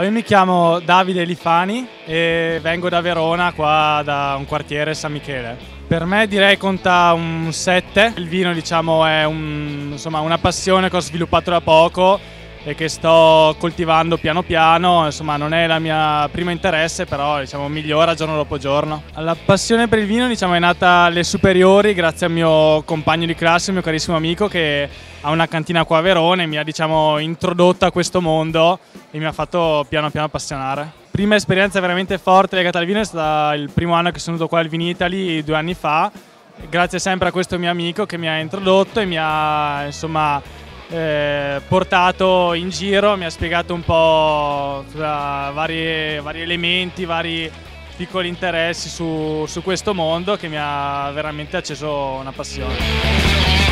Ciao, io mi chiamo Davide Lifani e vengo da Verona, qua da un quartiere San Michele. Per me direi conta un 7. Il vino diciamo è un, insomma, una passione che ho sviluppato da poco e che sto coltivando piano piano, insomma non è il mio primo interesse però diciamo migliora giorno dopo giorno. La passione per il vino diciamo è nata alle superiori grazie al mio compagno di classe, il mio carissimo amico che ha una cantina qua a Verona e mi ha diciamo introdotto a questo mondo e mi ha fatto piano piano appassionare. Prima esperienza veramente forte legata al vino è stata il primo anno che sono venuto qua al Vinitali due anni fa grazie sempre a questo mio amico che mi ha introdotto e mi ha insomma eh, portato in giro, mi ha spiegato un po' vari, vari elementi, vari piccoli interessi su, su questo mondo che mi ha veramente acceso una passione.